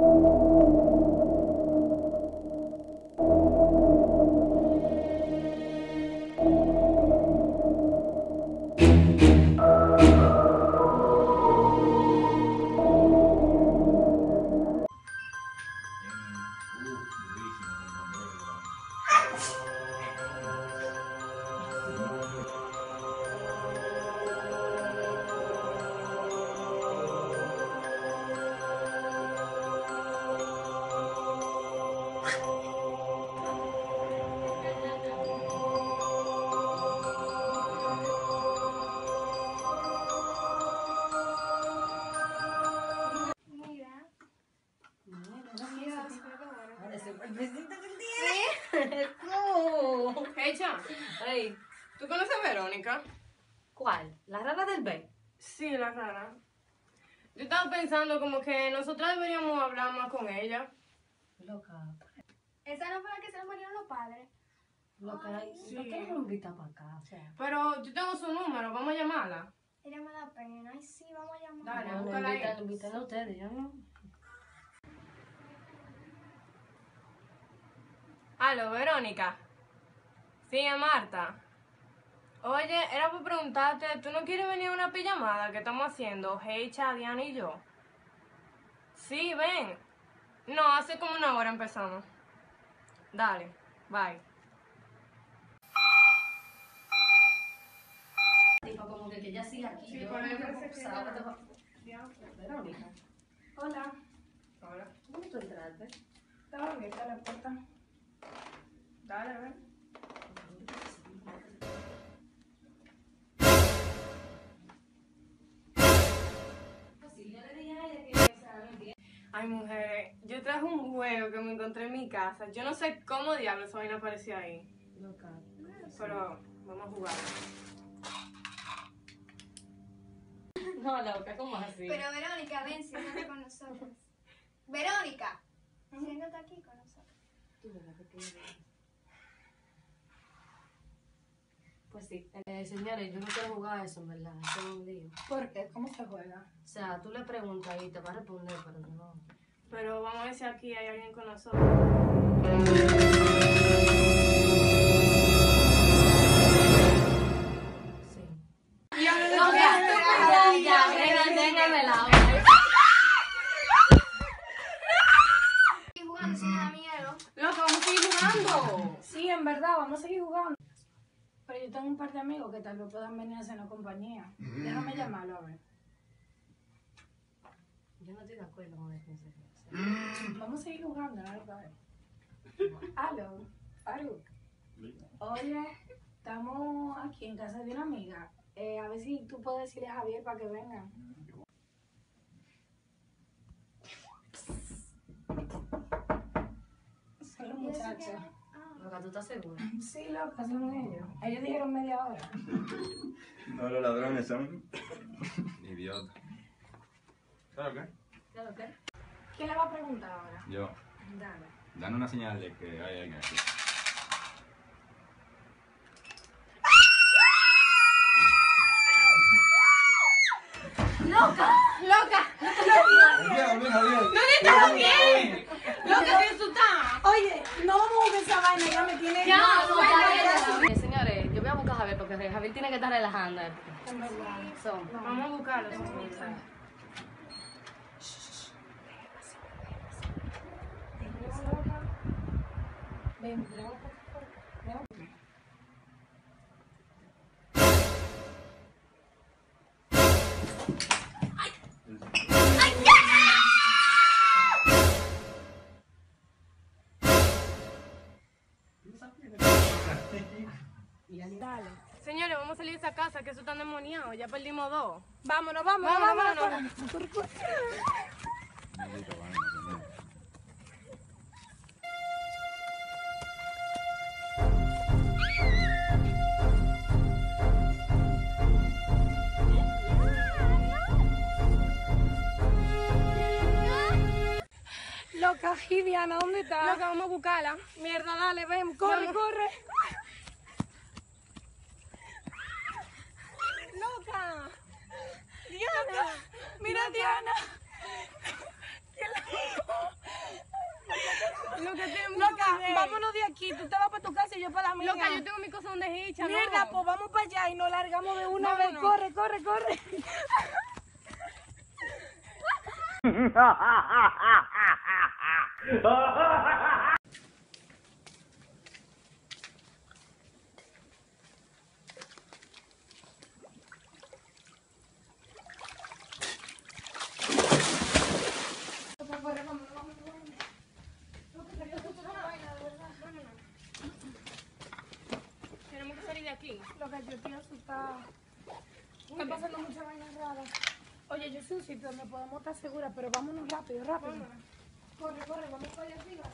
Mira. Ey, ¿tú conoces a Verónica? ¿Cuál? ¿La rara del B? Sí, la rara. Yo estaba pensando como que nosotras deberíamos hablar más con ella. Loca. Esa no fue la que se le murieron los padres. Loca. sí. ¿Por qué no lo invita para acá? O sea, Pero yo tengo su número, vamos a llamarla. Ella me da pena. Ay, sí, vamos a llamar. Dale. no, búscala invitan, invitan a ustedes, yo no. Aló, Verónica. Sí, Marta. Oye, era por preguntarte, ¿tú no quieres venir a una pijamada que estamos haciendo, Heicha, Diana y yo? Sí, ven. No, hace como una hora empezamos. Dale, bye. Tipo, como que, que ella sigue aquí. Sí, yo por eso que va- Verónica, Hola. Hola. ¿cómo tú entraste? Estaba abierta la puerta. Dale, ven. Ay, mujeres, yo traje un juego que me encontré en mi casa. Yo no sé cómo diablos esa vaina apareció ahí. Loca. Pero vamos a jugar. No, loca, ¿cómo así? Pero Verónica, ven, siéntate con nosotros. Verónica, siéntate aquí con nosotros. Tú, ¿verdad que quieres? Pues sí, eh, señores, yo no quiero jugar a eso, en verdad, eso es un lío. ¿Por qué? ¿Cómo se juega? O sea, tú le preguntas y te va a responder, pero no. Pero vamos a ver si aquí hay alguien con nosotros. Yo tengo un par de amigos que tal vez puedan venir a hacernos compañía. Déjame llamarlo a ver. Yo no estoy de acuerdo con eso. sea. Vamos a seguir jugando, ¿no? A ver. Aló, Faru. Oye, estamos aquí en casa de una amiga. Eh, a ver si tú puedes decirle a Javier para que venga. Son los ¿Y eso qué? muchachos. Loca, ¿tú estás segura? Sí, loca, son ellos. Ellos dijeron media hora. No, los ladrones son idiotas. ¿Sabes qué? ¿Claro qué? ¿Quién le va a preguntar ahora? Yo, Dale. dan una señal de que hay alguien aquí. Loca, Bien, bien, bien. ¿dónde estás bien? Loca, ¿qué tú estás? Oye, no vamos a jugar esa vaina, ya me tiene... Ya, No, no, ya, Eh, señores, yo voy a buscar a Javier porque Javier tiene que estar relajando. eh. So, Vamos a buscarlo. Ven. Salir de esa casa, que eso está endemoniado. Ya perdimos dos. Vámonos, vámonos, Vámonos, vámonos. vámonos. Loca, Diana, ¿dónde está? Loca, vamos a buscarla. Mierda, dale, ven, corre, corre. Mira Diana. Loca, vámonos de aquí. Tú te vas para tu casa y yo para la mía. Loca, yo tengo mi cosa donde. Mierda, pues vamos para allá y nos largamos de una vez. Corre, corre, corre. aquí. Lo que yo estoy asustada. Están pasando muchas vainas raras. Oye, yo sé un sitio donde podemos estar seguras, pero vámonos rápido, rápido. Corre, corre, vamos para allá arriba.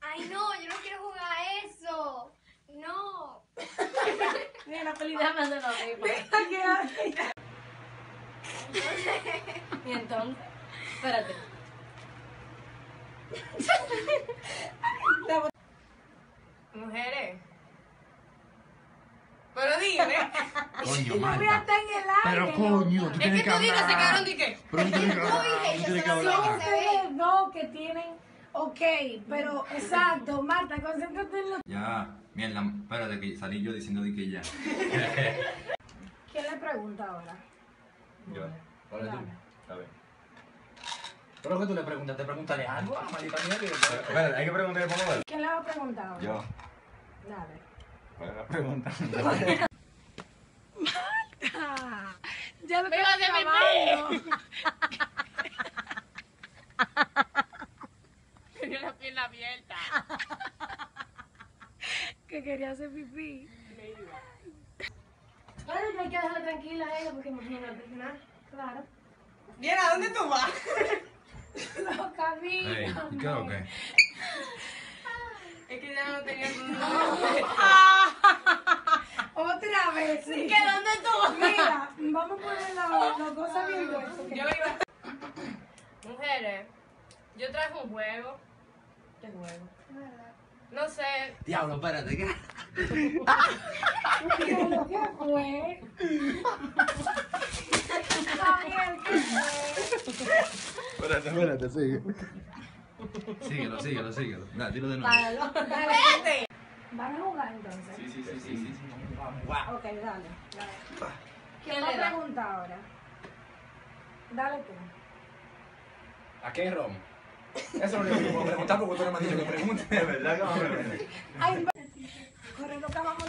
Ay, no, yo no quiero jugar a eso. No. Mira, feliz déjame hacerlo a mí. porque- Y entonces, espérate. Mujeres. Pero dime. Coño, Yo voy a Marta. estar en el aire. Pero coño, tú es tienes que que tú dices, se hablar. quedaron de qué. Pero tú tienes que hablar. dije, Tú que hablar. dos que tienen. Ok, pero exacto, Marta, concéntrate en lo. Ya, mierda, espérate que salí yo diciendo de que ya. ¿Quién le pregunta ahora? Yo. ¿Cuál es tú? A ver. Pero que tú le preguntas, te preguntaré algo a la maldita mierda. Espérate, hay que preguntarle por favor. ¿Quién le va a preguntar ahora? Yo. Dale. ¿Cuál es la pregunta? Ya lo Me iba a hacer grabando. Tenía la pierna abierta. Que quería hacer pipí. Bueno, no hay que dejarla tranquila a ella porque imagínate, ¿no? Claro. Diana, ¿dónde tú vas? Loca, mía. Ey, ¿y qué es lo que? Es que ya no tenía Otra vez, sí. ¿Qué? ¿Dónde tú? Mira, vamos a poner la, la cosa bien gruesa. Yo iba. Mujeres, yo traje un juego. Qué juego. No sé. Diablo, espérate, ¿qué? ¿Qué fue? Gabriel, ¿qué fue? Espérate, espérate, sigue. Síguelo, síguelo, síguelo. Dale, dilo de nuevo. Páralo. ¡Espérate! ¿Van a jugar entonces? Sí, sí, sí, sí, sí. Vamos, Ok, dale. dale. ¿Quién ¿Quién va le a da? preguntar ahora? Dale tú. ¿A qué rom? Eso es lo que puedo preguntar porque tú no me has dicho que pregunte. De verdad que vamos a preguntar. Ay, va- corre, loca, vamos